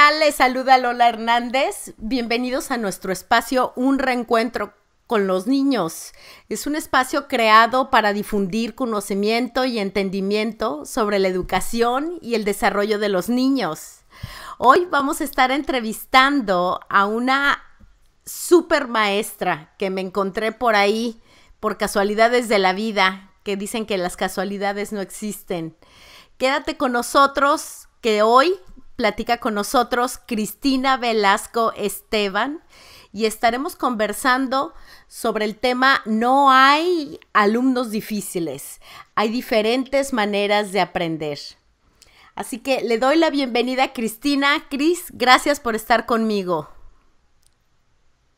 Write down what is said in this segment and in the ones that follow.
Hola, ¿qué tal? Les saluda Lola Hernández. Bienvenidos a nuestro espacio Un Reencuentro con los Niños. Es un espacio creado para difundir conocimiento y entendimiento sobre la educación y el desarrollo de los niños. Hoy vamos a estar entrevistando a una super maestra que me encontré por ahí por casualidades de la vida, que dicen que las casualidades no existen. Quédate con nosotros, que hoy platica con nosotros Cristina Velasco Esteban y estaremos conversando sobre el tema No hay alumnos difíciles, hay diferentes maneras de aprender. Así que le doy la bienvenida a Cristina. Cris, gracias por estar conmigo.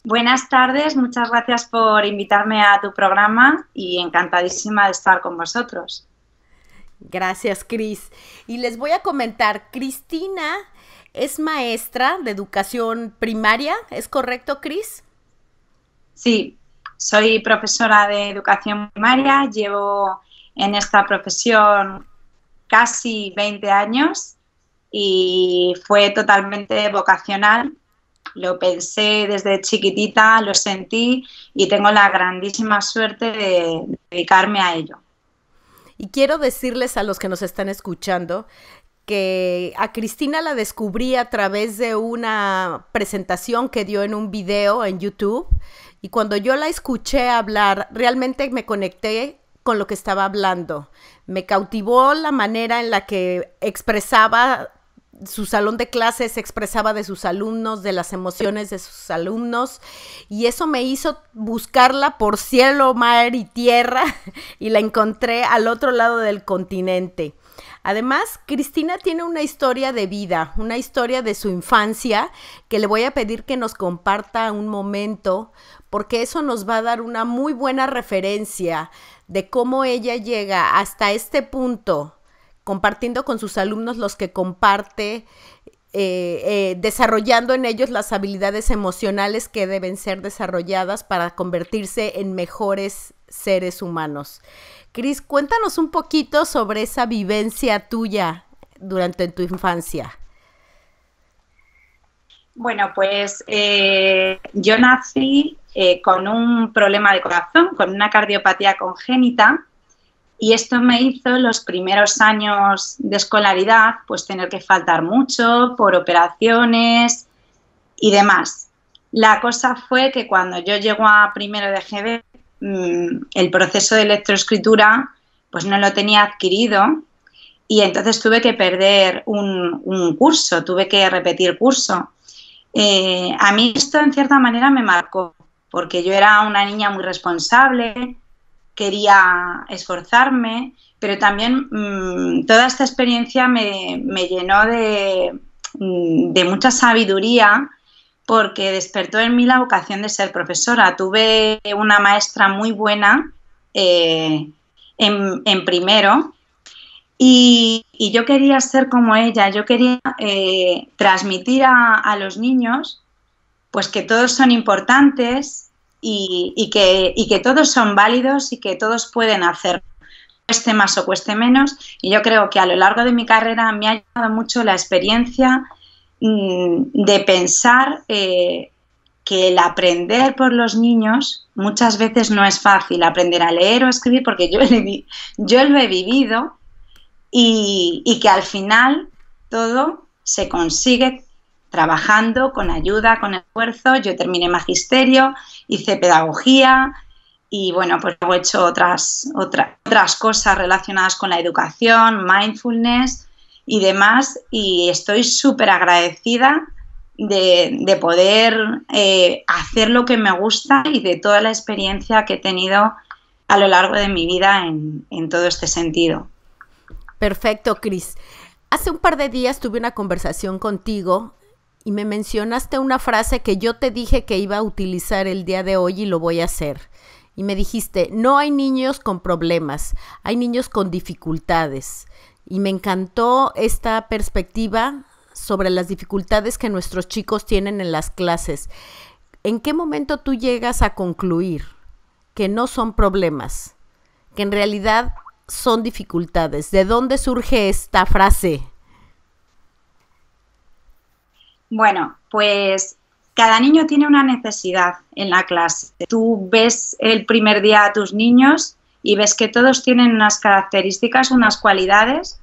Buenas tardes, muchas gracias por invitarme a tu programa y encantadísima de estar con vosotros. Gracias, Cris. Y les voy a comentar, Cristina es maestra de educación primaria, ¿es correcto, Cris? Sí, soy profesora de educación primaria, llevo en esta profesión casi 20 años y fue totalmente vocacional. Lo pensé desde chiquitita, lo sentí y tengo la grandísima suerte de dedicarme a ello. Y quiero decirles a los que nos están escuchando que a Cristina la descubrí a través de una presentación que dio en un video en YouTube y cuando yo la escuché hablar, realmente me conecté con lo que estaba hablando. Me cautivó la manera en la que expresaba su salón de clases expresaba de sus alumnos, de las emociones de sus alumnos, y eso me hizo buscarla por cielo, mar y tierra, y la encontré al otro lado del continente. Además, Cristina tiene una historia de vida, una historia de su infancia, que le voy a pedir que nos comparta un momento, porque eso nos va a dar una muy buena referencia de cómo ella llega hasta este punto compartiendo con sus alumnos los que comparte, eh, eh, desarrollando en ellos las habilidades emocionales que deben ser desarrolladas para convertirse en mejores seres humanos. Cris, cuéntanos un poquito sobre esa vivencia tuya durante tu infancia. Bueno, pues eh, yo nací con un problema de corazón, con una cardiopatía congénita y esto me hizo los primeros años de escolaridad, pues tener que faltar mucho por operaciones y demás. La cosa fue que cuando yo llego a primero de GB, mm, el proceso de electroescritura pues no lo tenía adquirido y entonces tuve que perder un, curso, tuve que repetir curso. Eh, a mí esto en cierta manera me marcó, porque yo era una niña muy responsable, quería esforzarme, pero también mm, toda esta experiencia me, llenó mm, de, mucha sabiduría porque despertó en mí la vocación de ser profesora. Tuve una maestra muy buena eh, en, primero y, yo quería ser como ella, yo quería eh, transmitir a, a los niños pues que todos son importantes, y, que, que todos son válidos y que todos pueden hacer cueste más o cueste menos. Y yo creo que a lo largo de mi carrera me ha ayudado mucho la experiencia mm, de pensar eh, que el aprender por los niños muchas veces no es fácil, aprender a leer o a escribir, porque yo, lo he vivido y, y que al final todo se consigue trabajando con ayuda, con esfuerzo. Yo terminé magisterio, hice pedagogía y bueno, pues he hecho otras, otras cosas relacionadas con la educación, mindfulness y demás. Y estoy súper agradecida de, poder eh, hacer lo que me gusta y de toda la experiencia que he tenido a lo largo de mi vida en, en todo este sentido. Perfecto, Cris. Hace un par de días tuve una conversación contigo y me mencionaste una frase que yo te dije que iba a utilizar el día de hoy y lo voy a hacer. Y me dijiste, no hay niños con problemas, hay niños con dificultades. Y me encantó esta perspectiva sobre las dificultades que nuestros chicos tienen en las clases. ¿En qué momento tú llegas a concluir que no son problemas, que en realidad son dificultades? ¿De dónde surge esta frase? Bueno, pues cada niño tiene una necesidad en la clase. Tú ves el primer día a tus niños y ves que todos tienen unas características, unas cualidades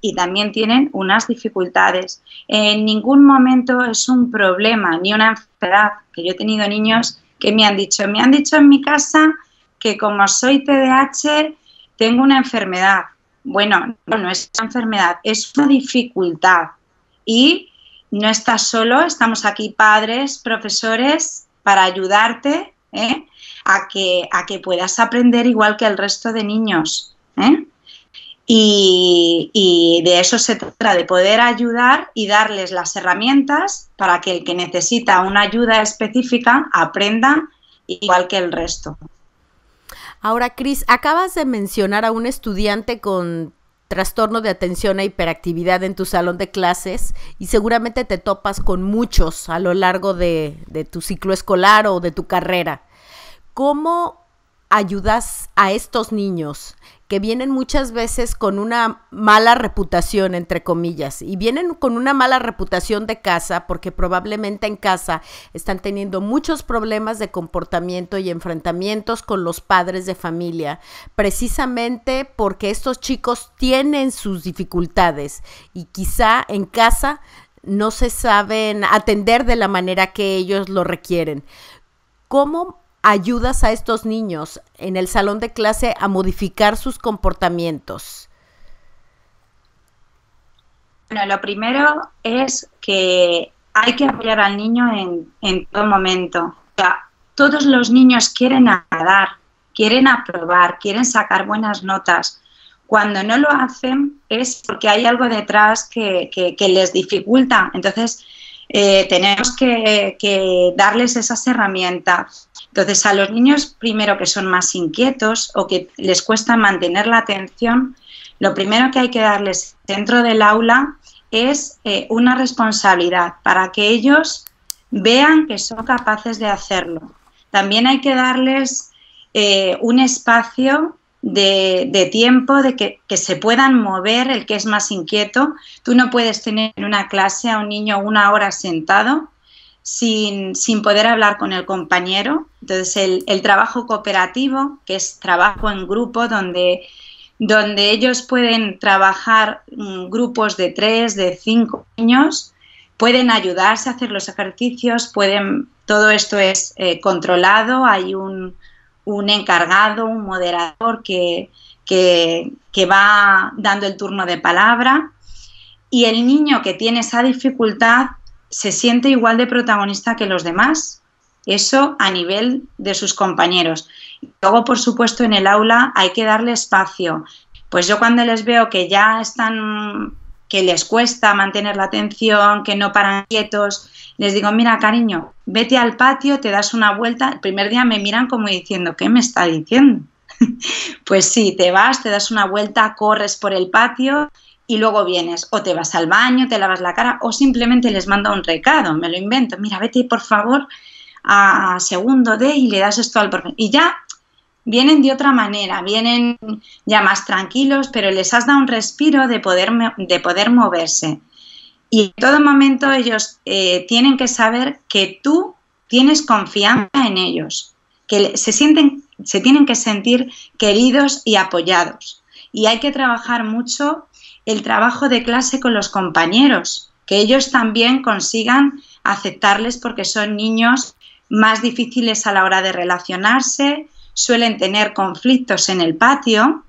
y también tienen unas dificultades. En ningún momento es un problema ni una enfermedad, que yo he tenido niños que me han dicho, me han dicho en mi casa que como soy TDAH tengo una enfermedad. Bueno, no, no es una enfermedad, es una dificultad. Y no estás solo, estamos aquí padres, profesores, para ayudarte ¿eh? a, que, a que puedas aprender igual que el resto de niños. ¿eh? Y, y, de eso se trata, de poder ayudar y darles las herramientas para que el que necesita una ayuda específica aprenda igual que el resto. Ahora, Cris, acabas de mencionar a un estudiante con trastorno de atención e hiperactividad en tu salón de clases y seguramente te topas con muchos a lo largo de, de tu ciclo escolar o de tu carrera. ¿Cómo ayudas a estos niños que vienen muchas veces con una mala reputación, entre comillas, y vienen con una mala reputación de casa porque probablemente en casa están teniendo muchos problemas de comportamiento y enfrentamientos con los padres de familia, precisamente porque estos chicos tienen sus dificultades y quizá en casa no se saben atender de la manera que ellos lo requieren. ¿Cómo ayudas a estos niños en el salón de clase a modificar sus comportamientos? Bueno, lo primero es que hay que apoyar al niño en, todo momento. O todos los niños quieren nadar, quieren aprobar, quieren sacar buenas notas. Cuando no lo hacen es porque hay algo detrás que, les dificulta. Entonces, eh, tenemos que, que darles esas herramientas entonces, a los niños, primero que son más inquietos o que les cuesta mantener la atención, lo primero que hay que darles dentro del aula es eh, una responsabilidad para que ellos vean que son capaces de hacerlo. También hay que darles eh, un espacio de, tiempo de que, que, se puedan mover el que es más inquieto. Tú no puedes tener en una clase a un niño una hora sentado sin, poder hablar con el compañero. Entonces, el, trabajo cooperativo, que es trabajo en grupo, donde, donde ellos pueden trabajar mm, grupos de tres, de cinco niños, pueden ayudarse a hacer los ejercicios, pueden, todo esto es eh, controlado, hay un, un, encargado, un moderador que, que, que va dando el turno de palabra y el niño que tiene esa dificultad se siente igual de protagonista que los demás. Eso a nivel de sus compañeros. Luego, por supuesto, en el aula hay que darle espacio. Pues yo cuando les veo que ya están, que les cuesta mantener la atención, que no paran quietos, les digo, mira, cariño, vete al patio, te das una vuelta. El primer día me miran como diciendo, ¿qué me está diciendo? pues sí, te vas, te das una vuelta, corres por el patio y luego vienes o te vas al baño, te lavas la cara o simplemente les mando un recado, me lo invento, mira, vete por favor a segundo D y le das esto al profesor. Y ya vienen de otra manera, vienen ya más tranquilos, pero les has dado un respiro de poder, de poder moverse. Y en todo momento ellos eh, tienen que saber que tú tienes confianza en ellos, que se, sienten, se tienen que sentir queridos y apoyados. Y hay que trabajar mucho el trabajo de clase con los compañeros, que ellos también consigan aceptarles porque son niños más difíciles a la hora de relacionarse, suelen tener conflictos en el patio,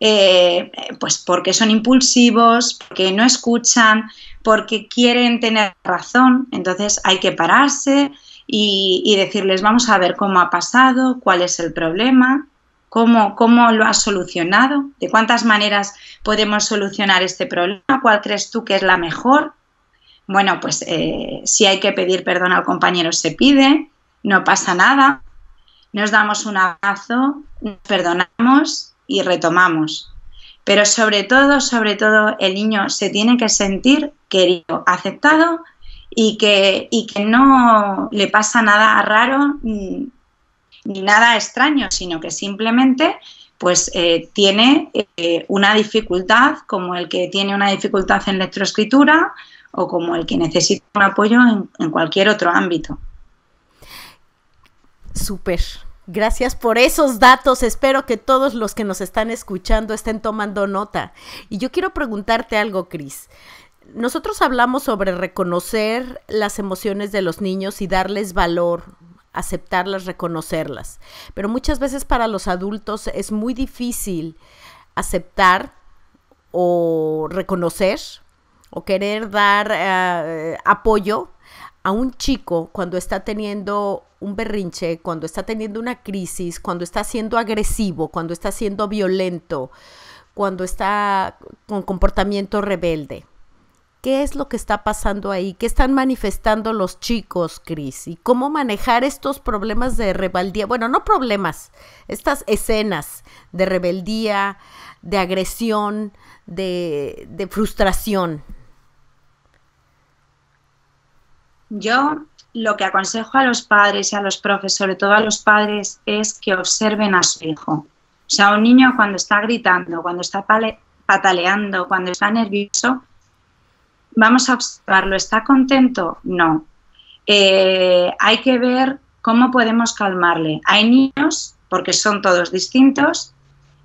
eh, pues porque son impulsivos, porque no escuchan, porque quieren tener razón, entonces hay que pararse y, y decirles vamos a ver cómo ha pasado, cuál es el problema, ¿Cómo, ¿Cómo, lo has solucionado? ¿De cuántas maneras podemos solucionar este problema? ¿Cuál crees tú que es la mejor? Bueno, pues eh, si hay que pedir perdón al compañero, se pide, no pasa nada, nos damos un abrazo, nos perdonamos y retomamos. Pero sobre todo, sobre todo, el niño se tiene que sentir querido, aceptado y que, y que no le pasa nada raro ni nada extraño, sino que simplemente pues eh, tiene eh, una dificultad como el que tiene una dificultad en lectoescritura o como el que necesita un apoyo en, cualquier otro ámbito. Súper. Gracias por esos datos. Espero que todos los que nos están escuchando estén tomando nota. Y yo quiero preguntarte algo, Cris. Nosotros hablamos sobre reconocer las emociones de los niños y darles valor, aceptarlas, reconocerlas. Pero muchas veces para los adultos es muy difícil aceptar o reconocer o querer dar eh, apoyo a un chico cuando está teniendo un berrinche, cuando está teniendo una crisis, cuando está siendo agresivo, cuando está siendo violento, cuando está con comportamiento rebelde. ¿Qué es lo que está pasando ahí? ¿Qué están manifestando los chicos, Cris? ¿Y cómo manejar estos problemas de rebeldía? Bueno, no problemas, estas escenas de rebeldía, de agresión, de, de frustración. Yo lo que aconsejo a los padres y a los profes, sobre todo a los padres, es que observen a su hijo. O sea, un niño cuando está gritando, cuando está pataleando, cuando está nervioso, vamos a observarlo. ¿Está contento? No. Eh, hay que ver cómo podemos calmarle. Hay niños, porque son todos distintos,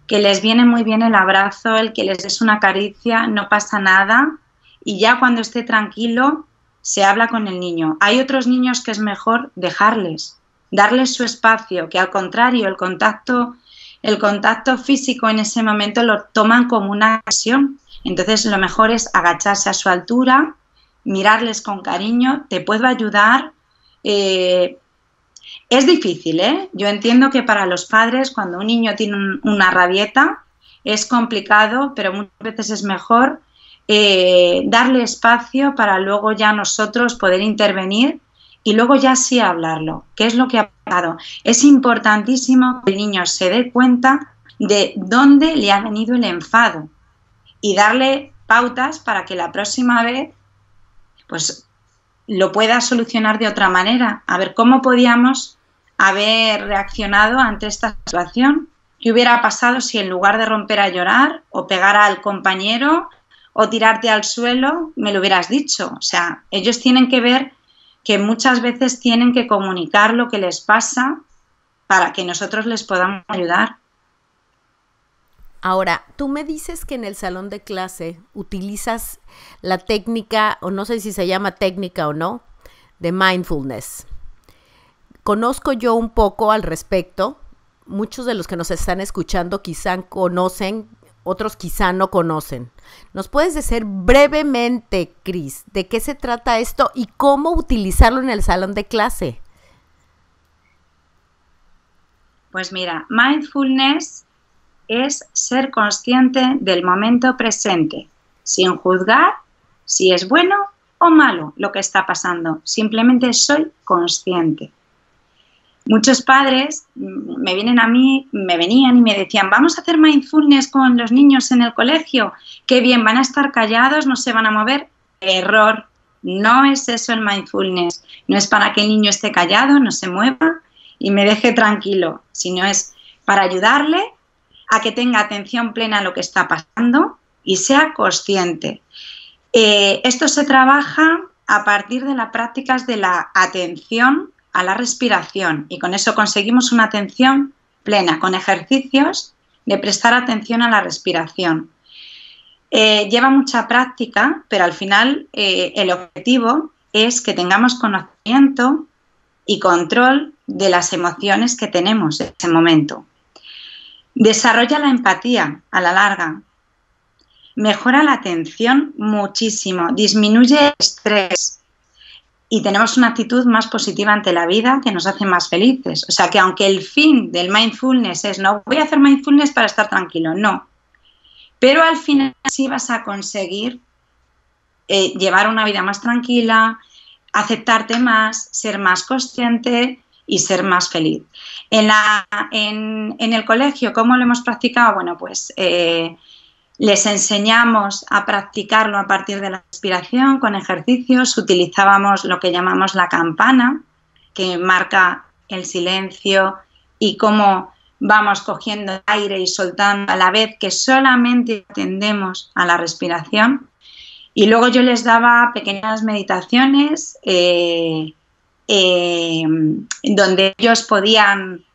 que les viene muy bien el abrazo, el que les des una caricia, no pasa nada y ya cuando esté tranquilo se habla con el niño. Hay otros niños que es mejor dejarles, darles su espacio, que al contrario el contacto, el contacto físico en ese momento lo toman como una agresión entonces lo mejor es agacharse a su altura, mirarles con cariño, te puedo ayudar. Eh, es difícil, ¿eh? Yo entiendo que para los padres cuando un niño tiene una rabieta es complicado, pero muchas veces es mejor eh, darle espacio para luego ya nosotros poder intervenir y luego ya sí hablarlo. ¿Qué es lo que ha pasado? Es importantísimo que el niño se dé cuenta de dónde le ha venido el enfado y darle pautas para que la próxima vez pues lo pueda solucionar de otra manera. A ver cómo podíamos haber reaccionado ante esta situación. ¿Qué hubiera pasado si en lugar de romper a llorar o pegar al compañero o tirarte al suelo, me lo hubieras dicho? O sea, ellos tienen que ver que muchas veces tienen que comunicar lo que les pasa para que nosotros les podamos ayudar. Ahora, tú me dices que en el salón de clase utilizas la técnica, o no sé si se llama técnica o no, de mindfulness. Conozco yo un poco al respecto. Muchos de los que nos están escuchando quizá conocen, otros quizá no conocen. ¿Nos puedes decir brevemente, Cris, de qué se trata esto y cómo utilizarlo en el salón de clase? Pues mira, mindfulness es ser consciente del momento presente, sin juzgar si es bueno o malo lo que está pasando. Simplemente soy consciente. Muchos padres me vienen a mí, me venían y me decían, vamos a hacer mindfulness con los niños en el colegio, qué bien, van a estar callados, no se van a mover. Error, no es eso el mindfulness, no es para que el niño esté callado, no se mueva y me deje tranquilo, sino es para ayudarle a que tenga atención plena a lo que está pasando y sea consciente. Eh, esto se trabaja a partir de las prácticas de la atención a la respiración y con eso conseguimos una atención plena, con ejercicios de prestar atención a la respiración. Eh, lleva mucha práctica, pero al final eh, el objetivo es que tengamos conocimiento y control de las emociones que tenemos en ese momento. Desarrolla la empatía a la larga. Mejora la atención muchísimo. Disminuye el estrés. Y tenemos una actitud más positiva ante la vida que nos hace más felices. O sea que aunque el fin del mindfulness es no voy a hacer mindfulness para estar tranquilo, no. Pero al final sí vas a conseguir eh, llevar una vida más tranquila, aceptarte más, ser más consciente y ser más feliz. En, la, en, el colegio, ¿cómo lo hemos practicado? Bueno, pues eh, les enseñamos a practicarlo a partir de la respiración con ejercicios. Utilizábamos lo que llamamos la campana, que marca el silencio y cómo vamos cogiendo aire y soltando a la vez que solamente atendemos a la respiración. Y luego yo les daba pequeñas meditaciones eh, eh, donde ellos podían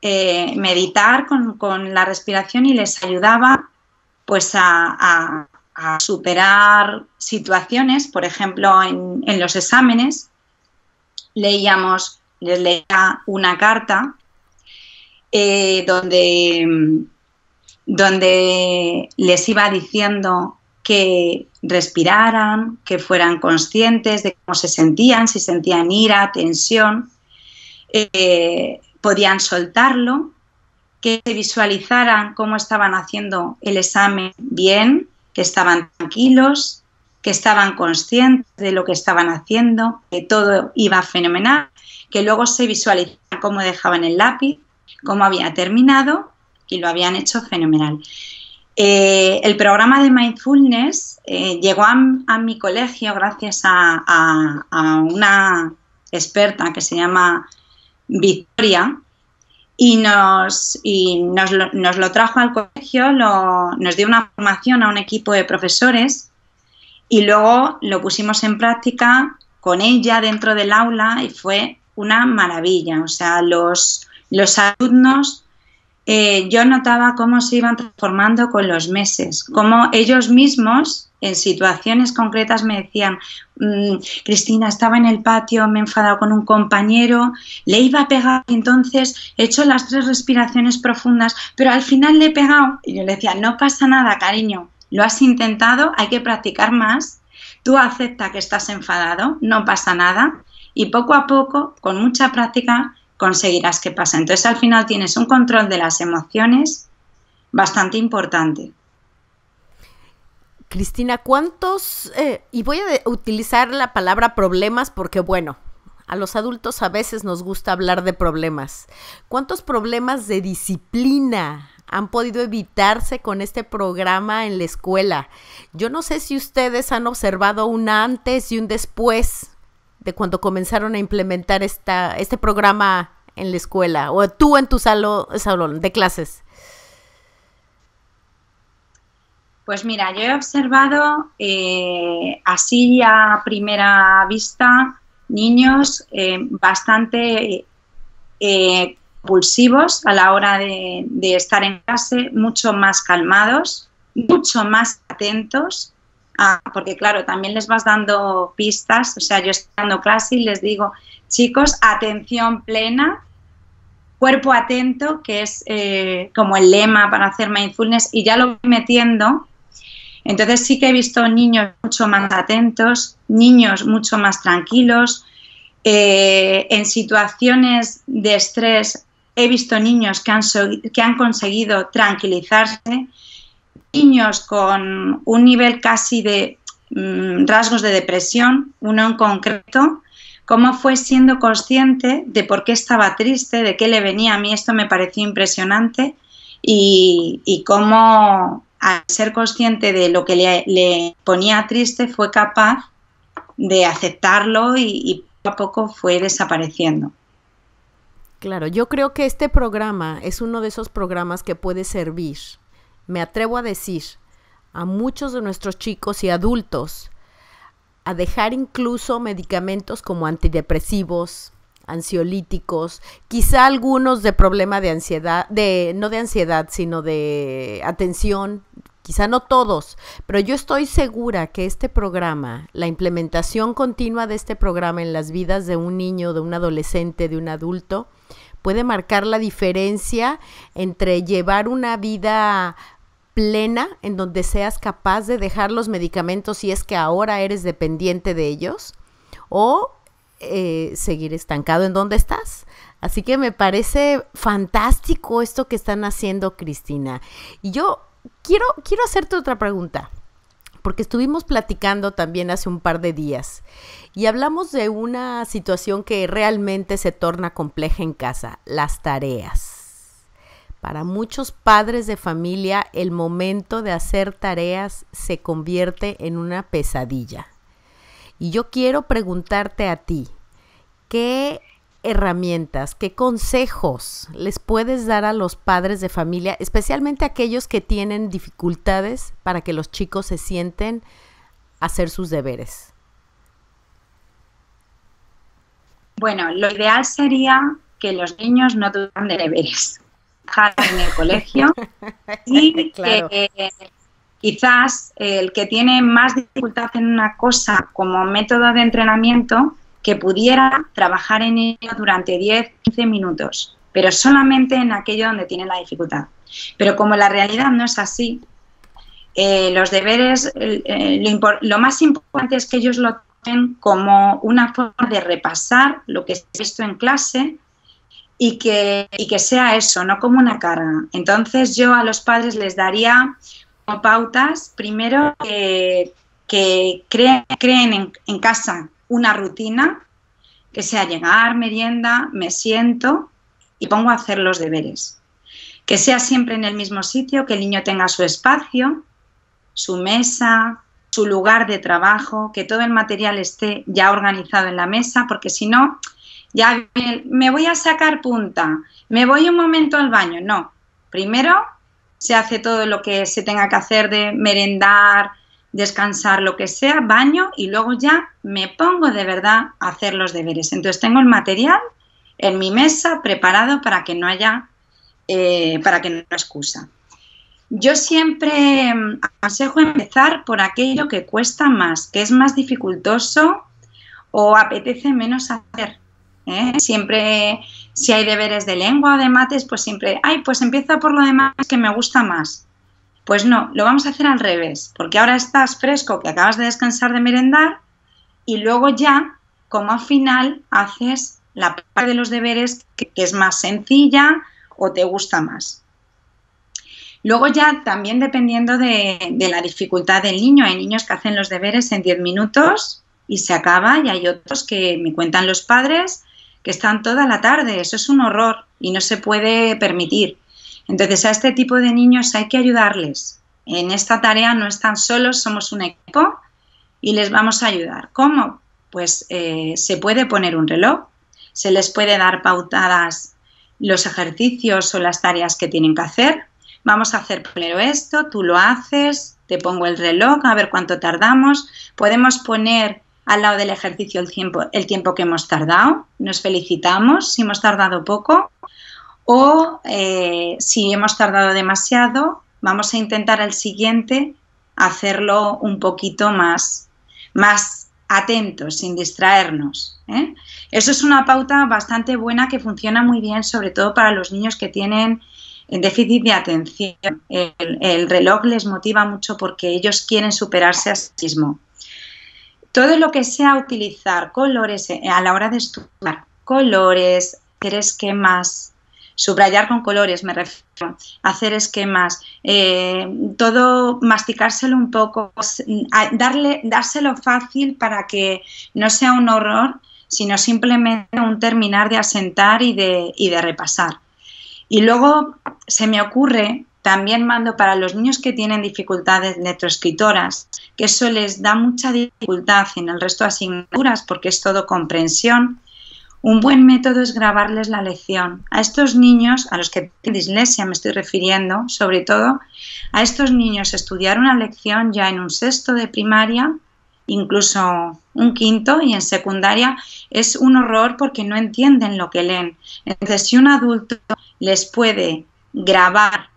eh, meditar con, la respiración y les ayudaba pues a, superar situaciones, por ejemplo, en, en, los exámenes leíamos, les leía una carta eh, donde, donde les iba diciendo que respiraran, que fueran conscientes de cómo se sentían, si sentían ira, tensión, eh, podían soltarlo, que se visualizaran cómo estaban haciendo el examen bien, que estaban tranquilos, que estaban conscientes de lo que estaban haciendo, que todo iba fenomenal, que luego se visualizaran cómo dejaban el lápiz, cómo había terminado y lo habían hecho fenomenal. Eh, el programa de mindfulness eh, llegó a, mi colegio gracias a, una experta que se llama Victoria y nos, nos, lo, trajo al colegio, nos dio una formación a un equipo de profesores y luego lo pusimos en práctica con ella dentro del aula y fue una maravilla. O sea, los, los alumnos, eh, yo notaba cómo se iban transformando con los meses, cómo ellos mismos en situaciones concretas me decían, mm, Cristina, estaba en el patio, me he enfadado con un compañero, le iba a pegar, entonces he hecho las tres respiraciones profundas, pero al final le he pegado. Y yo le decía, no pasa nada, cariño, lo has intentado, hay que practicar más, tú acepta que estás enfadado, no pasa nada, y poco a poco, con mucha práctica, conseguirás que pase. Entonces al final tienes un control de las emociones bastante importante. Cristina, ¿cuántos, eh, y voy a utilizar la palabra problemas porque bueno, a los adultos a veces nos gusta hablar de problemas. ¿Cuántos problemas de disciplina han podido evitarse con este programa en la escuela? Yo no sé si ustedes han observado un antes y un después de cuando comenzaron a implementar esta, este programa en la escuela o tú en tu salón, de clases? Pues mira, yo he observado eh, así a primera vista niños eh, bastante eh, compulsivos a la hora de, estar en clase, mucho más calmados, mucho más atentos Ah, porque claro, también les vas dando pistas, o sea, yo estoy dando clase y les digo, chicos, atención plena, cuerpo atento, que es eh, como el lema para hacer mindfulness, y ya lo voy metiendo. Entonces sí que he visto niños mucho más atentos, niños mucho más tranquilos. Eh, en situaciones de estrés he visto niños que han, que han conseguido tranquilizarse niños con un nivel casi de mm, rasgos de depresión, uno en concreto, cómo fue siendo consciente de por qué estaba triste, de qué le venía a mí, esto me pareció impresionante, y, cómo al ser consciente de lo que le, ponía triste fue capaz de aceptarlo y, y poco a poco fue desapareciendo. Claro, yo creo que este programa es uno de esos programas que puede servir me atrevo a decir, a muchos de nuestros chicos y adultos a dejar incluso medicamentos como antidepresivos, ansiolíticos, quizá algunos de problema de ansiedad, de no de ansiedad, sino de atención, quizá no todos, pero yo estoy segura que este programa, la implementación continua de este programa en las vidas de un niño, de un adolescente, de un adulto, puede marcar la diferencia entre llevar una vida plena en donde seas capaz de dejar los medicamentos si es que ahora eres dependiente de ellos o eh, seguir estancado en donde estás. Así que me parece fantástico esto que están haciendo, Cristina. Y yo quiero, quiero hacerte otra pregunta porque estuvimos platicando también hace un par de días y hablamos de una situación que realmente se torna compleja en casa, las tareas. Para muchos padres de familia el momento de hacer tareas se convierte en una pesadilla. Y yo quiero preguntarte a ti, ¿qué herramientas, qué consejos les puedes dar a los padres de familia, especialmente aquellos que tienen dificultades para que los chicos se sienten a hacer sus deberes? Bueno, lo ideal sería que los niños no tuvieran deberes en el colegio y que quizás el que tiene más dificultad en una cosa como método de entrenamiento que pudiera trabajar en ello durante 10, 15 minutos, pero solamente en aquello donde tiene la dificultad. Pero como la realidad no es así, eh, los deberes, lo, lo, más importante es que ellos lo tomen como una forma de repasar lo que se ha visto en clase y que, y que sea eso, no como una carga. Entonces yo a los padres les daría pautas, primero que, que creen, creen en, casa una rutina, que sea llegar, merienda, me siento y pongo a hacer los deberes. Que sea siempre en el mismo sitio, que el niño tenga su espacio, su mesa, su lugar de trabajo, que todo el material esté ya organizado en la mesa, porque si no, ya me voy a sacar punta, me voy un momento al baño. No, primero se hace todo lo que se tenga que hacer de merendar, descansar, lo que sea, baño y luego ya me pongo de verdad a hacer los deberes. Entonces tengo el material en mi mesa preparado para que no haya, eh, para que no excusa. Yo siempre mm, aconsejo empezar por aquello que cuesta más, que es más dificultoso o apetece menos hacer. ¿Eh? Siempre, si hay deberes de lengua o de mates, pues siempre, ay, pues empieza por lo demás que me gusta más. Pues no, lo vamos a hacer al revés, porque ahora estás fresco, que acabas de descansar de merendar, y luego ya, como al final, haces la parte de los deberes que es más sencilla o te gusta más. Luego ya también dependiendo de, la dificultad del niño, hay niños que hacen los deberes en 10 minutos y se acaba y hay otros que me cuentan los padres que están toda la tarde. Eso es un horror y no se puede permitir. Entonces a este tipo de niños hay que ayudarles. En esta tarea no están solos, somos un equipo y les vamos a ayudar. ¿Cómo? Pues eh, se puede poner un reloj, se les puede dar pautadas los ejercicios o las tareas que tienen que hacer vamos a hacer primero esto, tú lo haces, te pongo el reloj, a ver cuánto tardamos. Podemos poner al lado del ejercicio el tiempo, el tiempo que hemos tardado, nos felicitamos si hemos tardado poco o eh, si hemos tardado demasiado, vamos a intentar al siguiente hacerlo un poquito más, más atentos, sin distraernos. ¿eh? Eso es una pauta bastante buena que funciona muy bien, sobre todo para los niños que tienen en déficit de atención. El, reloj les motiva mucho porque ellos quieren superarse a sí mismos. Todo lo que sea utilizar colores eh, a la hora de estudiar, colores, hacer esquemas, subrayar con colores, me refiero, hacer esquemas, eh, todo masticárselo un poco, darle, dárselo fácil para que no sea un horror, sino simplemente un terminar de asentar y de, y de repasar. Y luego se me ocurre, también mando para los niños que tienen dificultades lectoescritoras, que eso les da mucha dificultad en el resto de asignaturas porque es todo comprensión. Un buen método es grabarles la lección. A estos niños, a los que dislexia me estoy refiriendo, sobre todo, a estos niños estudiar una lección ya en un sexto de primaria incluso un quinto y en secundaria es un horror porque no entienden lo que leen. Entonces, si un adulto les puede grabar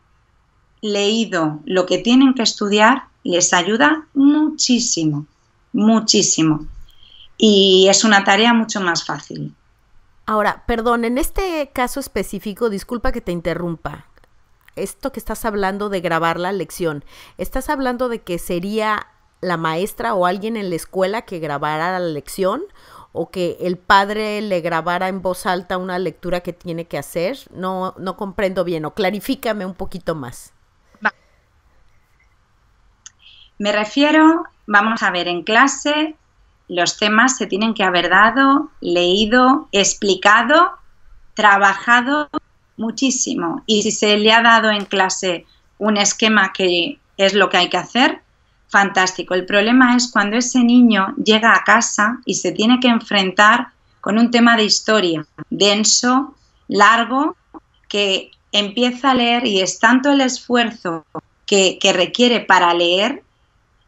leído lo que tienen que estudiar, les ayuda muchísimo, muchísimo. Y es una tarea mucho más fácil. Ahora, perdón, en este caso específico, disculpa que te interrumpa. Esto que estás hablando de grabar la lección, ¿estás hablando de que sería la maestra o alguien en la escuela que grabara la lección o que el padre le grabara en voz alta una lectura que tiene que hacer? No, no comprendo bien o clarifícame un poquito más. Me refiero, vamos a ver, en clase los temas se tienen que haber dado, leído, explicado, trabajado muchísimo. Y si se le ha dado en clase un esquema que es lo que hay que hacer, fantástico. El problema es cuando ese niño llega a casa y se tiene que enfrentar con un tema de historia denso, largo, que empieza a leer y es tanto el esfuerzo que, requiere para leer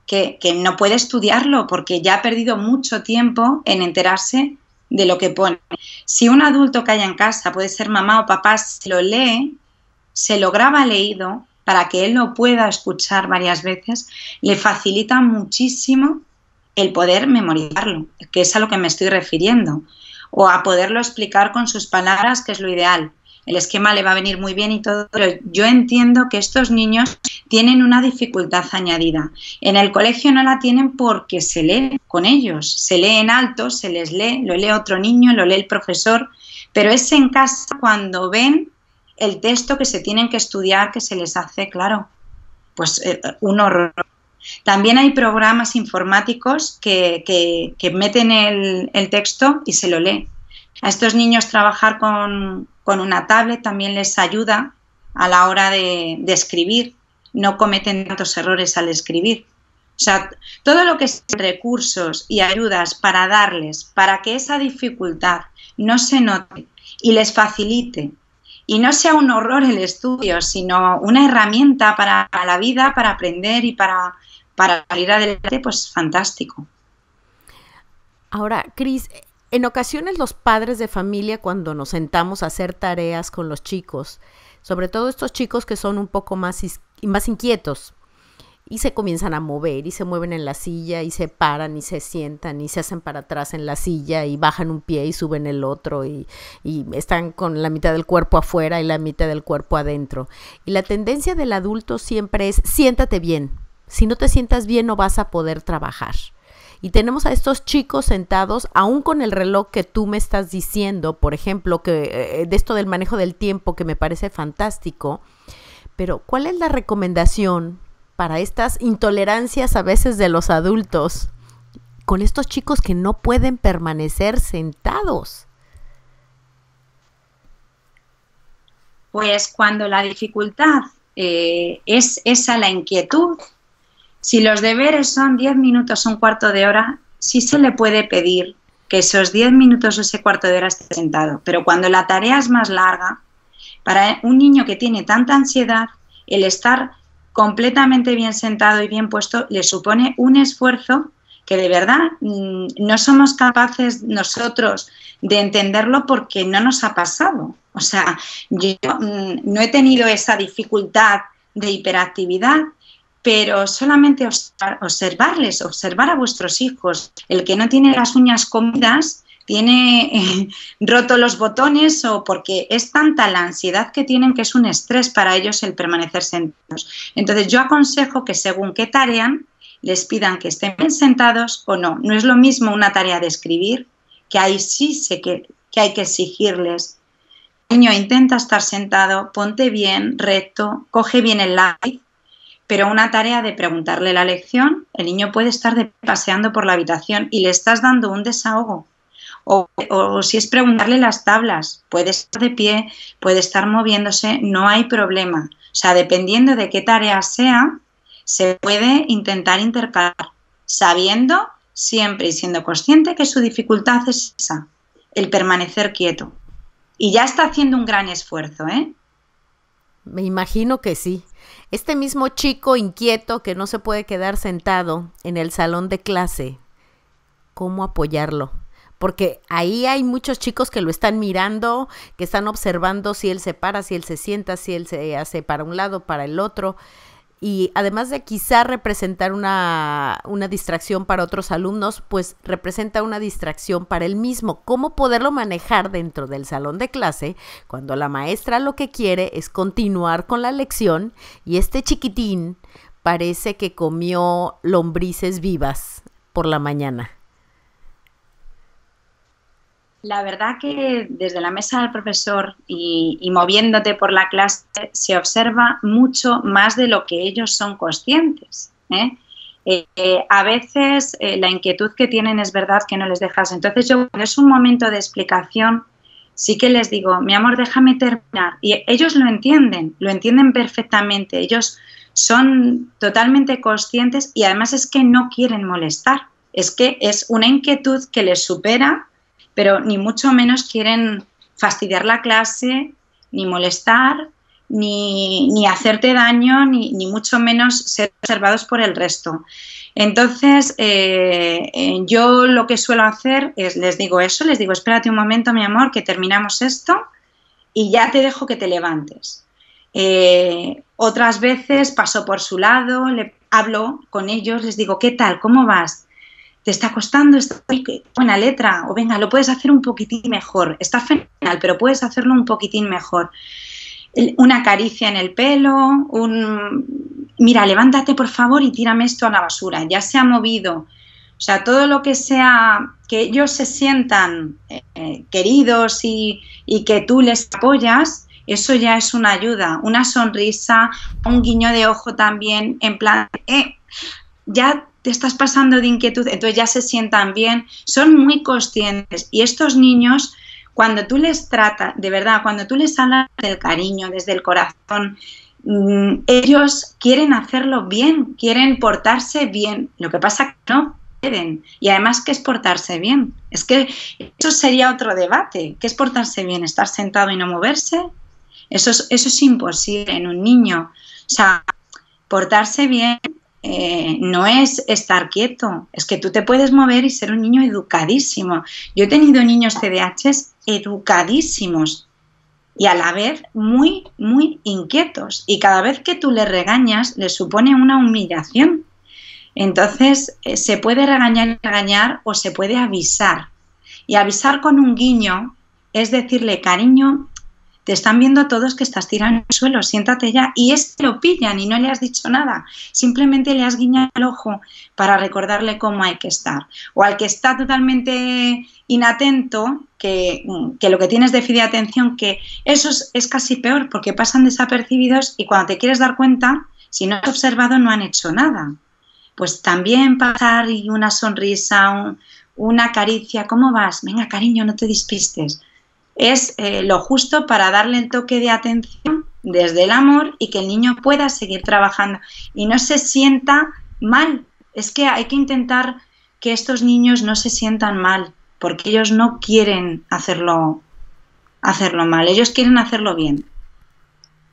que, no puede estudiarlo porque ya ha perdido mucho tiempo en enterarse de lo que pone. Si un adulto que haya en casa, puede ser mamá o papá, se lo lee, se lo graba leído para que él lo pueda escuchar varias veces, le facilita muchísimo el poder memorizarlo, que es a lo que me estoy refiriendo, o a poderlo explicar con sus palabras, que es lo ideal el esquema le va a venir muy bien y todo, pero yo entiendo que estos niños tienen una dificultad añadida. En el colegio no la tienen porque se lee con ellos, se lee en alto, se les lee, lo lee otro niño, lo lee el profesor, pero es en casa cuando ven el texto que se tienen que estudiar que se les hace, claro, pues eh, un horror. También hay programas informáticos que, meten el, el texto y se lo lee. A estos niños trabajar con, con una tablet también les ayuda a la hora de, escribir, no cometen tantos errores al escribir. O sea, todo lo que es recursos y ayudas para darles, para que esa dificultad no se note y les facilite y no sea un horror el estudio, sino una herramienta para la vida, para aprender y para, para salir adelante, pues fantástico. Ahora, Cris, en ocasiones los padres de familia cuando nos sentamos a hacer tareas con los chicos, sobre todo estos chicos que son un poco más, más inquietos, y se comienzan a mover y se mueven en la silla y se paran y se sientan y se hacen para atrás en la silla y bajan un pie y suben el otro y, y, están con la mitad del cuerpo afuera y la mitad del cuerpo adentro. Y la tendencia del adulto siempre es siéntate bien. Si no te sientas bien no vas a poder trabajar. Y tenemos a estos chicos sentados, aún con el reloj que tú me estás diciendo, por ejemplo, que eh, de esto del manejo del tiempo que me parece fantástico. Pero, ¿cuál es la recomendación para estas intolerancias a veces de los adultos con estos chicos que no pueden permanecer sentados? Pues cuando la dificultad eh, es esa la inquietud, si los deberes son 10 minutos, un cuarto de hora, sí se le puede pedir que esos 10 minutos o ese cuarto de hora esté sentado. Pero cuando la tarea es más larga, para un niño que tiene tanta ansiedad, el estar completamente bien sentado y bien puesto le supone un esfuerzo que de verdad mm, no somos capaces nosotros de entenderlo porque no nos ha pasado. O sea, yo mm, no he tenido esa dificultad de hiperactividad, pero solamente observarles, observar a vuestros hijos. El que no tiene las uñas comidas tiene eh, roto los botones o porque es tanta la ansiedad que tienen que es un estrés para ellos el permanecer sentados. Entonces yo aconsejo que según qué tarea les pidan que estén bien sentados o no. No es lo mismo una tarea de escribir, que ahí sí sé que, que hay que exigirles. Niño, intenta estar sentado, ponte bien, recto, coge bien el lápiz pero una tarea de preguntarle la lección, el niño puede estar paseando por la habitación y le estás dando un desahogo. O, si es preguntarle las tablas, puede estar de pie, puede estar moviéndose, no hay problema. O sea, dependiendo de qué tarea sea, se puede intentar intercalar, sabiendo siempre y siendo consciente que su dificultad es esa, el permanecer quieto. Y ya está haciendo un gran esfuerzo, ¿eh? Me imagino que sí. Este mismo chico inquieto que no se puede quedar sentado en el salón de clase, ¿cómo apoyarlo? Porque ahí hay muchos chicos que lo están mirando, que están observando si él se para, si él se sienta, si él se hace para un lado, para el otro y además de quizá representar una, una, distracción para otros alumnos, pues representa una distracción para él mismo. ¿Cómo poderlo manejar dentro del salón de clase cuando la maestra lo que quiere es continuar con la lección y este chiquitín parece que comió lombrices vivas por la mañana? La verdad que desde la mesa del profesor y, moviéndote por la clase se observa mucho más de lo que ellos son conscientes. ¿eh? Eh, a veces eh, la inquietud que tienen es verdad que no les dejas. Entonces yo cuando es un momento de explicación sí que les digo, mi amor, déjame terminar. Y ellos lo entienden, lo entienden perfectamente. Ellos son totalmente conscientes y además es que no quieren molestar. Es que es una inquietud que les supera pero ni mucho menos quieren fastidiar la clase, ni molestar, ni, hacerte daño, ni, mucho menos ser observados por el resto. Entonces, eh, eh, yo lo que suelo hacer es, les digo eso, les digo, espérate un momento, mi amor, que terminamos esto y ya te dejo que te levantes. Eh, otras veces paso por su lado, le hablo con ellos, les digo, ¿qué tal? ¿Cómo vas? ¿Te está costando? esta buena letra. O venga, lo puedes hacer un poquitín mejor. Está fenomenal, pero puedes hacerlo un poquitín mejor una caricia en el pelo, un mira, levántate por favor y tírame esto a la basura, ya se ha movido. O sea, todo lo que sea que ellos se sientan eh, queridos y, que tú les apoyas, eso ya es una ayuda, una sonrisa, un guiño de ojo también, en plan, eh, ya te estás pasando de inquietud, entonces ya se sientan bien, son muy conscientes y estos niños cuando tú les tratas, de verdad, cuando tú les hablas del cariño, desde el corazón, mm, ellos quieren hacerlo bien, quieren portarse bien. Lo que pasa que no pueden. Y además, ¿qué es portarse bien? Es que eso sería otro debate. ¿Qué es portarse bien? ¿Estar sentado y no moverse? Eso es, eso es imposible en un niño. O sea, portarse bien eh, no es estar quieto, es que tú te puedes mover y ser un niño educadísimo. Yo he tenido niños CDHs educadísimos y a la vez muy, muy inquietos. Y cada vez que tú les regañas, les supone una humillación. Entonces, eh, se puede regañar y regañar o se puede avisar. Y avisar con un guiño es decirle, cariño, te están viendo todos que estás tirando en el suelo, siéntate ya. Y este lo pillan y no le has dicho nada. Simplemente le has guiñado el ojo para recordarle cómo hay que estar. O al que está totalmente inatento, que, lo que tienes de atención, que eso es, casi peor porque pasan desapercibidos y cuando te quieres dar cuenta, si no has observado, no han hecho nada. Pues también pasar y una sonrisa, una caricia, ¿cómo vas? Venga, cariño, no te despistes es eh, lo justo para darle el toque de atención desde el amor y que el niño pueda seguir trabajando y no se sienta mal. Es que hay que intentar que estos niños no se sientan mal, porque ellos no quieren hacerlo, hacerlo mal, ellos quieren hacerlo bien.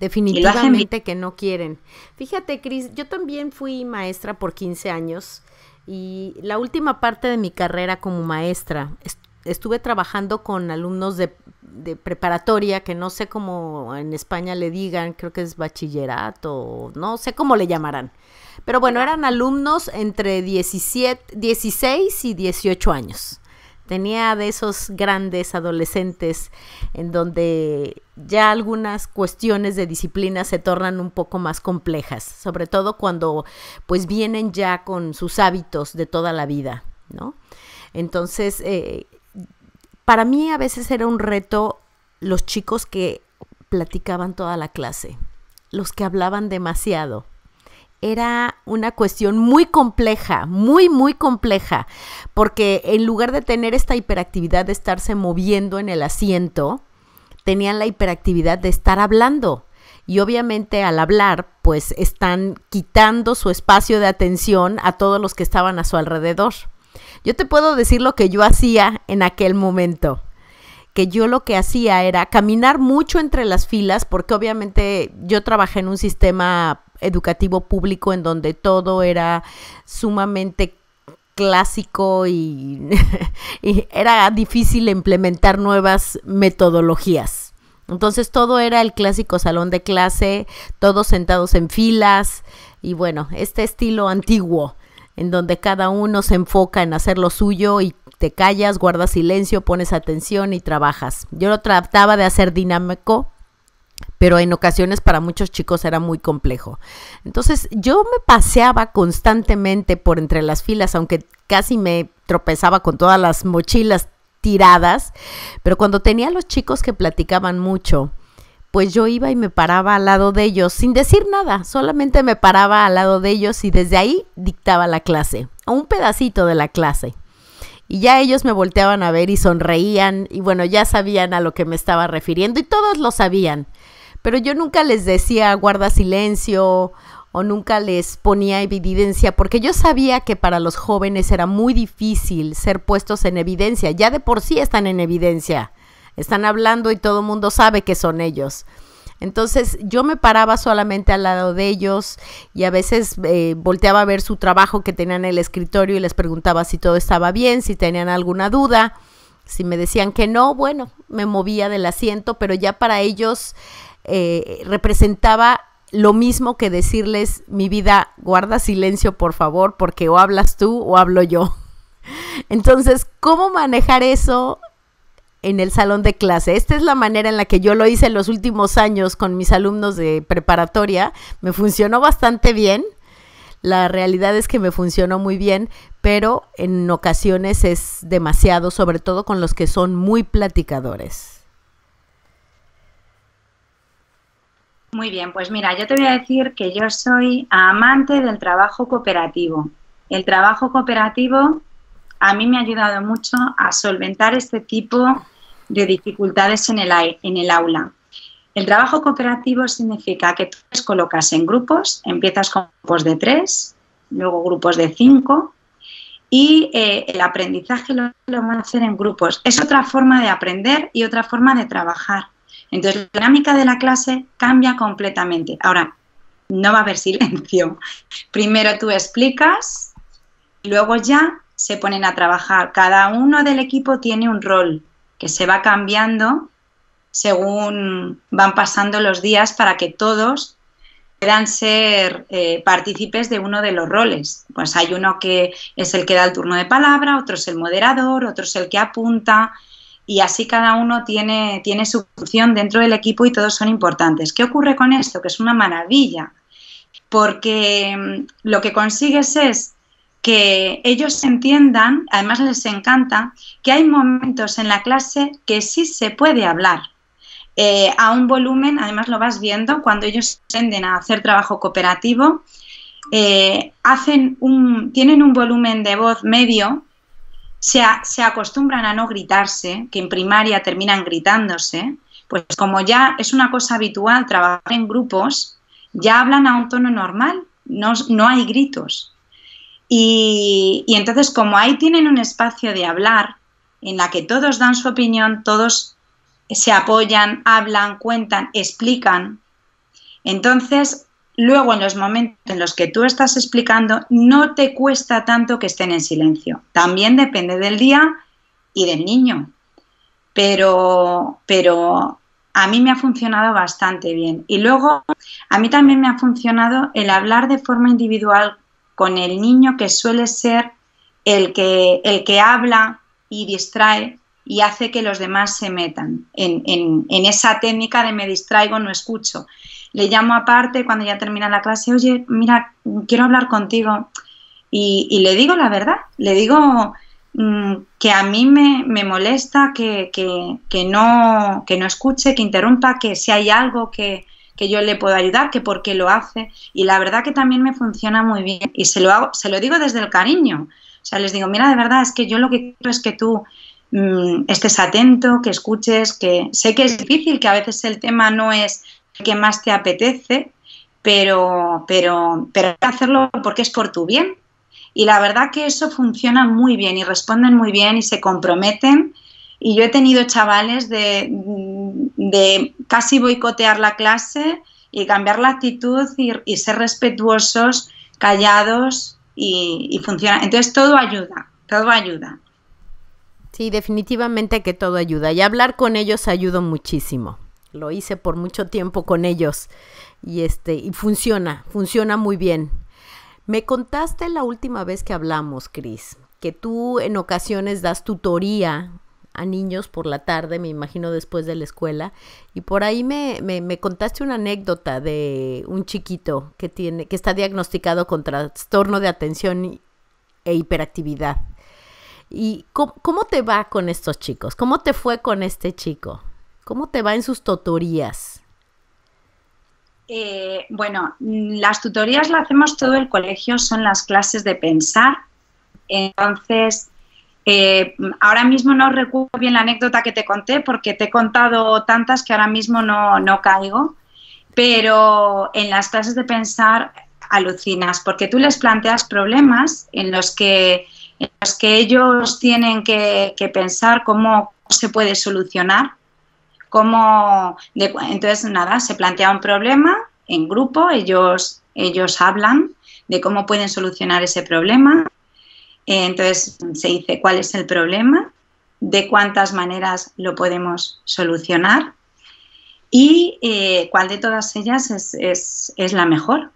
Definitivamente que no quieren. Fíjate, Cris, yo también fui maestra por 15 años y la última parte de mi carrera como maestra estuve trabajando con alumnos de de preparatoria, que no sé cómo en España le digan, creo que es bachillerato, no sé cómo le llamarán. Pero bueno, eran alumnos entre 17, 16 y 18 años. Tenía de esos grandes adolescentes en donde ya algunas cuestiones de disciplina se tornan un poco más complejas, sobre todo cuando pues vienen ya con sus hábitos de toda la vida, ¿no? Entonces, eh, para mí a veces era un reto los chicos que platicaban toda la clase, los que hablaban demasiado. Era una cuestión muy compleja, muy, muy compleja, porque en lugar de tener esta hiperactividad de estarse moviendo en el asiento, tenían la hiperactividad de estar hablando. Y obviamente al hablar, pues están quitando su espacio de atención a todos los que estaban a su alrededor. Yo te puedo decir lo que yo hacía en aquel momento que yo lo que hacía era caminar mucho entre las filas, porque obviamente yo trabajé en un sistema educativo público en donde todo era sumamente clásico y, y, era difícil implementar nuevas metodologías. Entonces todo era el clásico salón de clase, todos sentados en filas y bueno, este estilo antiguo en donde cada uno se enfoca en hacer lo suyo y te callas, guardas silencio, pones atención y trabajas. Yo lo trataba de hacer dinámico, pero en ocasiones para muchos chicos era muy complejo. Entonces yo me paseaba constantemente por entre las filas, aunque casi me tropezaba con todas las mochilas tiradas, pero cuando tenía los chicos que platicaban mucho, pues yo iba y me paraba al lado de ellos sin decir nada, solamente me paraba al lado de ellos y desde ahí dictaba la clase, o un pedacito de la clase. Y ya ellos me volteaban a ver y sonreían y bueno, ya sabían a lo que me estaba refiriendo y todos lo sabían. Pero yo nunca les decía guarda silencio o nunca les ponía evidencia, porque yo sabía que para los jóvenes era muy difícil ser puestos en evidencia. Ya de por sí están en evidencia. Están hablando y todo el mundo sabe que son ellos. Entonces yo me paraba solamente al lado de ellos y a veces eh, volteaba a ver su trabajo que tenían en el escritorio y les preguntaba si todo estaba bien, si tenían alguna duda. Si me decían que no, bueno, me movía del asiento, pero ya para ellos eh, representaba lo mismo que decirles, mi vida, guarda silencio por favor, porque o hablas tú o hablo yo. Entonces, ¿cómo manejar eso en el salón de clase? Esta es la manera en la que yo lo hice en los últimos años con mis alumnos de preparatoria. Me funcionó bastante bien. La realidad es que me funcionó muy bien, pero en ocasiones es demasiado, sobre todo con los que son muy platicadores. Muy bien, pues mira, yo te voy a decir que yo soy amante del trabajo cooperativo. El trabajo cooperativo a mí me ha ayudado mucho a solventar este tipo de dificultades en el, en el aula. El trabajo cooperativo significa que tú te colocas en grupos, empiezas con grupos de tres, luego grupos de cinco y eh, el aprendizaje lo, lo van a hacer en grupos. Es otra forma de aprender y otra forma de trabajar. Entonces, la dinámica de la clase cambia completamente. Ahora, no va a haber silencio. Primero tú explicas, luego ya se ponen a trabajar. Cada uno del equipo tiene un rol que se va cambiando según van pasando los días para que todos puedan ser eh, partícipes de uno de los roles. Pues hay uno que es el que da el turno de palabra, otro es el moderador, otro es el que apunta, y así cada uno tiene, tiene su función dentro del equipo y todos son importantes. ¿Qué ocurre con esto? Que es una maravilla, porque mm, lo que consigues es que ellos entiendan, además les encanta, que hay momentos en la clase que sí se puede hablar. Eh, a un volumen, además lo vas viendo, cuando ellos tienden a hacer trabajo cooperativo, eh, hacen un, tienen un volumen de voz medio se, acostumbran a no gritarse, que en primaria terminan gritándose, pues como ya es una cosa habitual trabajar en grupos, ya hablan a un tono normal, no, no hay gritos. Y, entonces como ahí tienen un espacio de hablar en la que todos dan su opinión, todos se apoyan, hablan, cuentan, explican, entonces luego en los momentos en los que tú estás explicando no te cuesta tanto que estén en silencio. También depende del día y del niño. Pero, pero a mí me ha funcionado bastante bien. Y luego a mí también me ha funcionado el hablar de forma individual con el niño que suele ser el que, el que habla y distrae y hace que los demás se metan en, en esa técnica de me distraigo, no escucho le llamo aparte cuando ya termina la clase, oye, mira, quiero hablar contigo. Y, le digo la verdad, le digo mm, que a mí me, molesta que, no, que no escuche, que interrumpa, que si hay algo que, yo le puedo ayudar, que por qué lo hace. Y la verdad que también me funciona muy bien. Y se lo, se lo digo desde el cariño. O sea, les digo, mira, de verdad, es que yo lo que quiero es que tú mm, estés atento, que escuches, que sé que es difícil, que a veces el tema no es que más te apetece, pero, pero, pero hacerlo porque es por tu bien. Y la verdad que eso funciona muy bien y responden muy bien y se comprometen. Y yo he tenido chavales de, de casi boicotear la clase y cambiar la actitud y, ser respetuosos, callados y, y funciona. Entonces todo ayuda, todo ayuda. Sí, definitivamente que todo ayuda. Y hablar con ellos ayuda muchísimo. Lo hice por mucho tiempo con ellos y este y funciona, funciona muy bien. Me contaste la última vez que hablamos, Cris, que tú en ocasiones das tutoría a niños por la tarde, me imagino después de la escuela, y por ahí me, me, contaste una anécdota de un chiquito que tiene, que está diagnosticado con trastorno de atención e hiperactividad. ¿Y cómo te va con estos chicos? ¿Cómo te fue con este chico? ¿Cómo te va en sus tutorías? Eh, bueno, las tutorías las hacemos todo el colegio, son las clases de pensar. Entonces, eh, ahora mismo no recuerdo bien la anécdota que te conté porque te he contado tantas que ahora mismo no, no caigo, pero en las clases de pensar alucinas, porque tú les planteas problemas en los que, en los que ellos tienen que, pensar cómo se puede solucionar, cómo, entonces nada, se plantea un problema en grupo, ellos, ellos hablan de cómo pueden solucionar ese problema, entonces se dice cuál es el problema, de cuántas maneras lo podemos solucionar y eh, cuál de todas ellas es, la mejor.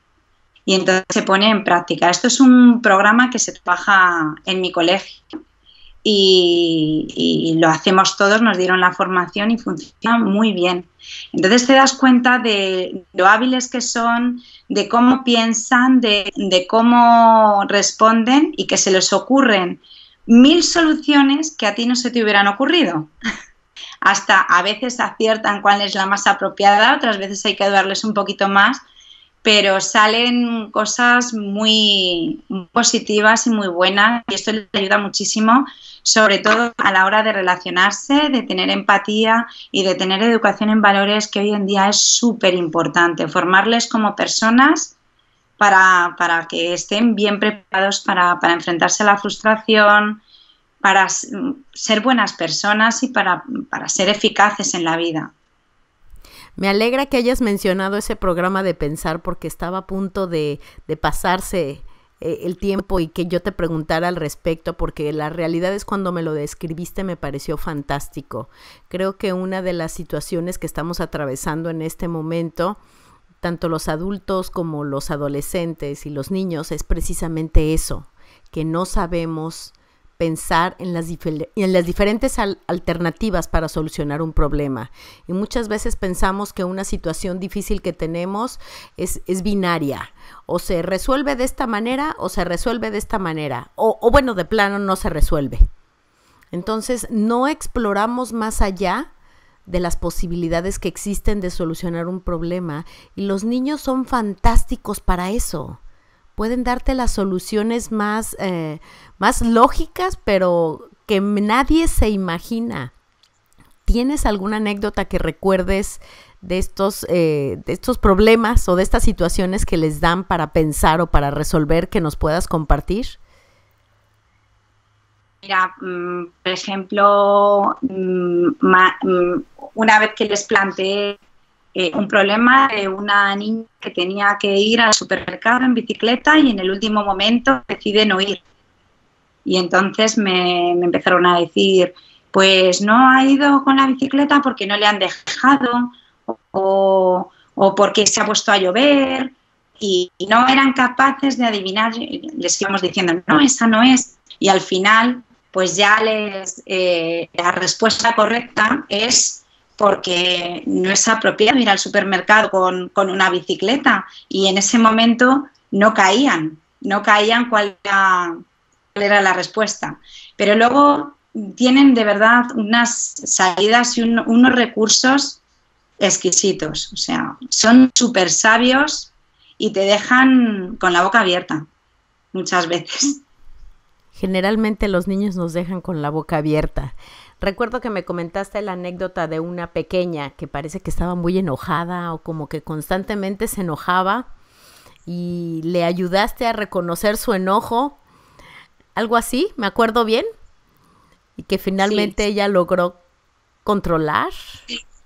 Y entonces se pone en práctica. Esto es un programa que se trabaja en mi colegio y, lo hacemos todos, nos dieron la formación y funciona muy bien. Entonces te das cuenta de lo hábiles que son, de cómo piensan, de, de cómo responden y que se les ocurren mil soluciones que a ti no se te hubieran ocurrido hasta a veces aciertan cuál es la más apropiada, otras veces hay que darles un poquito más, pero salen cosas muy positivas y muy buenas y esto les ayuda muchísimo, sobre todo a la hora de relacionarse, de tener empatía y de tener educación en valores que hoy en día es súper importante, formarles como personas para, que estén bien preparados para, para enfrentarse a la frustración, para ser buenas personas y para, ser eficaces en la vida. Me alegra que hayas mencionado ese programa de pensar porque estaba a punto de, pasarse eh, el tiempo y que yo te preguntara al respecto porque la realidad es cuando me lo describiste me pareció fantástico. Creo que una de las situaciones que estamos atravesando en este momento, tanto los adultos como los adolescentes y los niños, es precisamente eso, que no sabemos pensar en las, en las diferentes alternativas para solucionar un problema. Y muchas veces pensamos que una situación difícil que tenemos es, es binaria. O se resuelve de esta manera o se resuelve de esta manera. O, o bueno, de plano no se resuelve. Entonces, no exploramos más allá de las posibilidades que existen de solucionar un problema y los niños son fantásticos para eso pueden darte las soluciones más, eh, más lógicas, pero que nadie se imagina. ¿Tienes alguna anécdota que recuerdes de estos, eh, de estos problemas o de estas situaciones que les dan para pensar o para resolver que nos puedas compartir? Mira, mm, por ejemplo, mm, mm, una vez que les planteé eh, un problema de una niña que tenía que ir al supermercado en bicicleta y en el último momento decide no ir. Y entonces me, empezaron a decir, pues no ha ido con la bicicleta porque no le han dejado o, o porque se ha puesto a llover y no eran capaces de adivinar, les íbamos diciendo, no, esa no es. Y al final, pues ya les, eh, la respuesta correcta es porque no es apropiado ir al supermercado con, una bicicleta y en ese momento no caían, no caían cuál era, la respuesta. Pero luego tienen de verdad unas salidas y unos recursos exquisitos, o sea, son súper sabios y te dejan con la boca abierta muchas veces. Generalmente los niños nos dejan con la boca abierta. Recuerdo que me comentaste la anécdota de una pequeña que parece que estaba muy enojada o como que constantemente se enojaba y le ayudaste a reconocer su enojo, algo así, me acuerdo bien, y que finalmente ella logró controlar.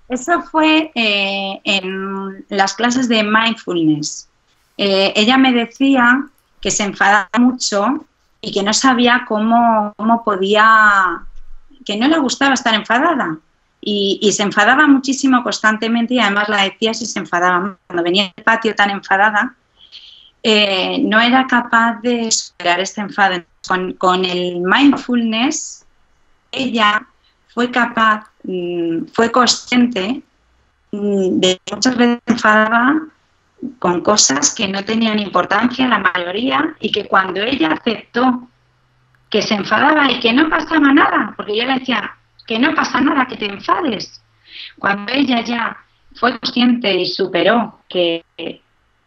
Eso fue eh, en las clases de mindfulness. Eh, ella me decía que se enfadaba mucho y que no sabía cómo, cómo podía que no le gustaba estar enfadada y, se enfadaba muchísimo constantemente y además la decía si se enfadaba. Cuando venía al patio tan enfadada, eh, no era capaz de superar este enfado. Con, el mindfulness, ella fue capaz, mm, fue consciente mm, de que muchas veces enfadaba con cosas que no tenían importancia, la mayoría, y que cuando ella aceptó que se enfadaba y que no pasaba nada, porque yo le decía que no pasa nada, que te enfades. Cuando ella ya fue consciente y superó que,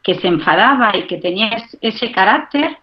que se enfadaba y que tenía ese carácter,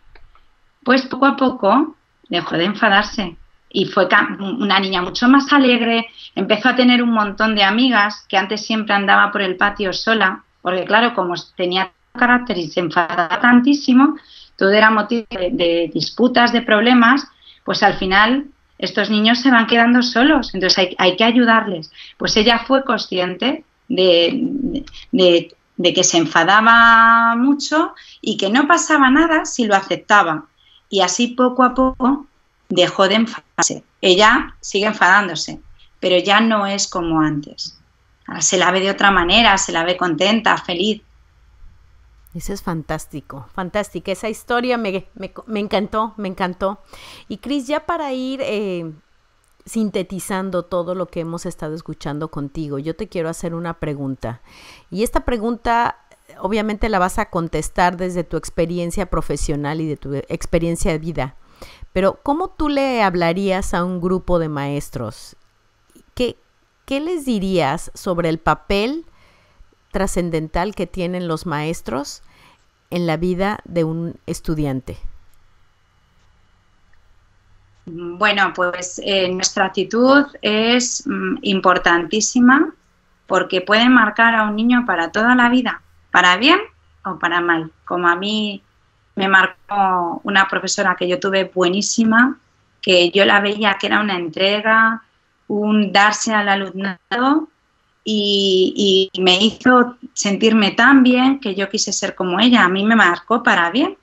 pues poco a poco dejó de enfadarse y fue una niña mucho más alegre, empezó a tener un montón de amigas que antes siempre andaba por el patio sola, porque claro, como tenía carácter y se enfadaba tantísimo, todo era motivo de, disputas, de problemas, pues al final estos niños se van quedando solos, entonces hay, que ayudarles. Pues ella fue consciente de, de, que se enfadaba mucho y que no pasaba nada si lo aceptaba. Y así poco a poco dejó de enfadarse. Ella sigue enfadándose, pero ya no es como antes. Se la ve de otra manera, se la ve contenta, feliz. Eso es fantástico, fantástica. Esa historia me, encantó, me encantó. Y Cris, ya para ir eh, sintetizando todo lo que hemos estado escuchando contigo, yo te quiero hacer una pregunta. Y esta pregunta obviamente la vas a contestar desde tu experiencia profesional y de tu experiencia de vida. Pero ¿cómo tú le hablarías a un grupo de maestros? ¿Qué, les dirías sobre el papel trascendental que tienen los maestros en la vida de un estudiante? Bueno, pues eh, nuestra actitud es mm, importantísima porque puede marcar a un niño para toda la vida, para bien o para mal. Como a mí me marcó una profesora que yo tuve buenísima, que yo la veía que era una entrega, un darse al alumnado y, me hizo sentirme tan bien que yo quise ser como ella. A mí me marcó para bien,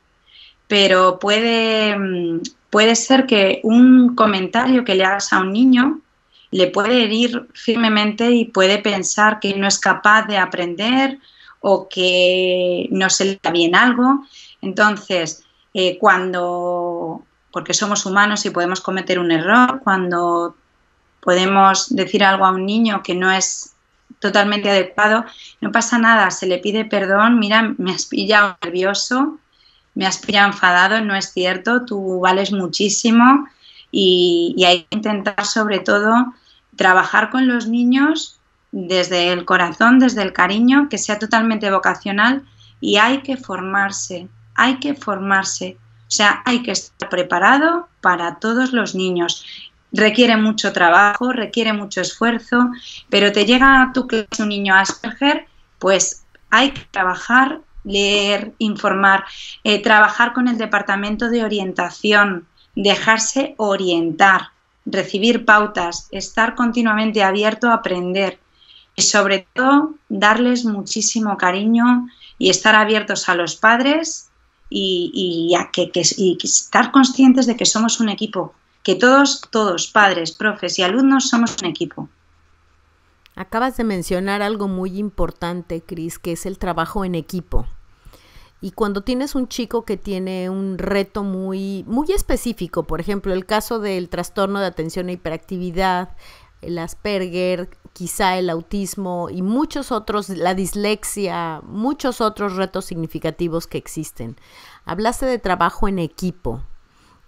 pero puede, mm, puede ser que un comentario que le hagas a un niño le puede herir firmemente y puede pensar que no es capaz de aprender o que no se le da bien algo. Entonces, eh, cuando, porque somos humanos y podemos cometer un error, cuando podemos decir algo a un niño que no es totalmente adecuado, no pasa nada, se le pide perdón, mira, me has pillado nervioso, me has pillado enfadado, no es cierto, tú vales muchísimo y, hay que intentar sobre todo trabajar con los niños desde el corazón, desde el cariño, que sea totalmente vocacional y hay que formarse, hay que formarse. O sea, hay que estar preparado para todos los niños requiere mucho trabajo, requiere mucho esfuerzo, pero te llega a tu clase un niño Asperger, pues hay que trabajar, leer, informar, eh, trabajar con el departamento de orientación, dejarse orientar, recibir pautas, estar continuamente abierto a aprender y sobre todo darles muchísimo cariño y estar abiertos a los padres y, a que, y estar conscientes de que somos un equipo, que todos, todos, padres, profes y alumnos somos un equipo. Acabas de mencionar algo muy importante, Cris, que es el trabajo en equipo. Y cuando tienes un chico que tiene un reto muy, muy específico, por ejemplo, el caso del trastorno de atención e hiperactividad, el Asperger, quizá el autismo y muchos otros, la dislexia, muchos otros retos significativos que existen. Hablaste de trabajo en equipo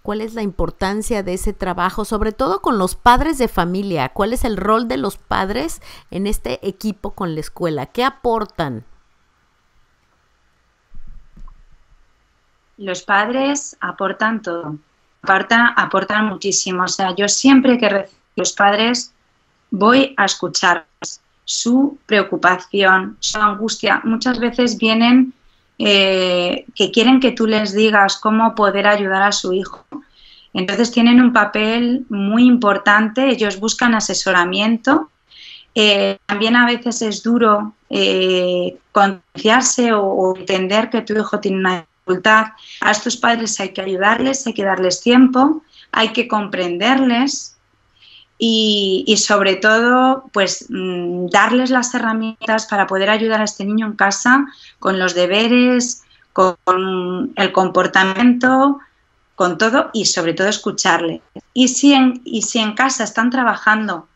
cuál es la importancia de ese trabajo, sobre todo con los padres de familia, cuál es el rol de los padres en este equipo con la escuela, qué aportan. Los padres aportan todo, aportan, aportan muchísimo. O sea, yo siempre que recibo los padres voy a escuchar su preocupación, su angustia. Muchas veces vienen eh, que quieren que tú les digas cómo poder ayudar a su hijo. Entonces tienen un papel muy importante, ellos buscan asesoramiento. Eh, también a veces es duro eh, concienciarse o, entender que tu hijo tiene una dificultad. A estos padres hay que ayudarles, hay que darles tiempo, hay que comprenderles y, sobre todo, pues mm, darles las herramientas para poder ayudar a este niño en casa con los deberes, con el comportamiento, con todo y sobre todo escucharle. Y si en, y si en casa están trabajando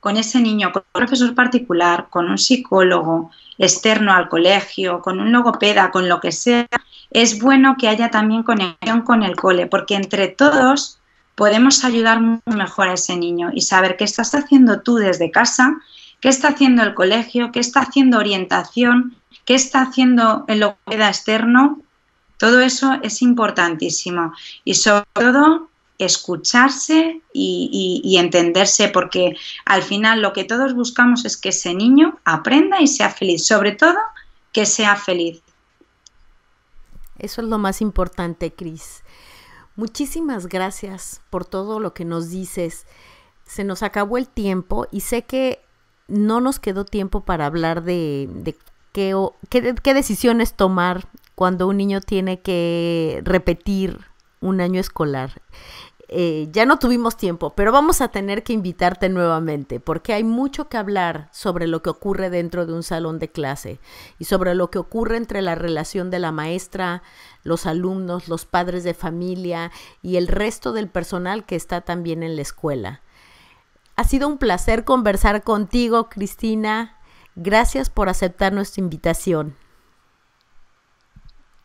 con ese niño, con un profesor particular, con un psicólogo externo al colegio, con un logopeda, con lo que sea, es bueno que haya también conexión con el cole, porque entre todos podemos ayudar mejor a ese niño y saber qué estás haciendo tú desde casa, qué está haciendo el colegio, qué está haciendo orientación, qué está haciendo el lo que externo. Todo eso es importantísimo y sobre todo escucharse y, entenderse porque al final lo que todos buscamos es que ese niño aprenda y sea feliz, sobre todo que sea feliz. Eso es lo más importante, Cris. Muchísimas gracias por todo lo que nos dices. Se nos acabó el tiempo y sé que no nos quedó tiempo para hablar de, qué, qué, qué decisiones tomar cuando un niño tiene que repetir un año escolar. Eh, ya no tuvimos tiempo, pero vamos a tener que invitarte nuevamente porque hay mucho que hablar sobre lo que ocurre dentro de un salón de clase y sobre lo que ocurre entre la relación de la maestra, los alumnos, los padres de familia y el resto del personal que está también en la escuela. Ha sido un placer conversar contigo, Cristina. Gracias por aceptar nuestra invitación.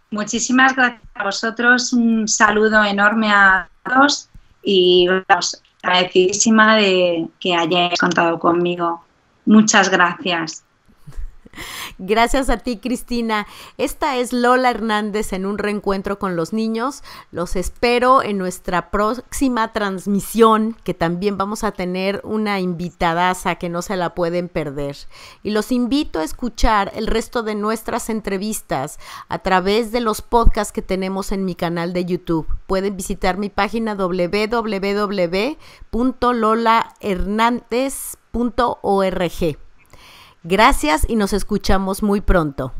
Muchísimas gracias a vosotros. Un saludo enorme a todos y vamos, agradecidísima de que hayáis contado conmigo. Muchas gracias. Gracias a ti, Cristina. Esta es Lola Hernández en un reencuentro con los niños. Los espero en nuestra próxima transmisión, que también vamos a tener una invitadaza que no se la pueden perder. Y los invito a escuchar el resto de nuestras entrevistas a través de los podcasts que tenemos en mi canal de YouTube. Pueden visitar mi página www.lolahernandez.org. Gracias y nos escuchamos muy pronto.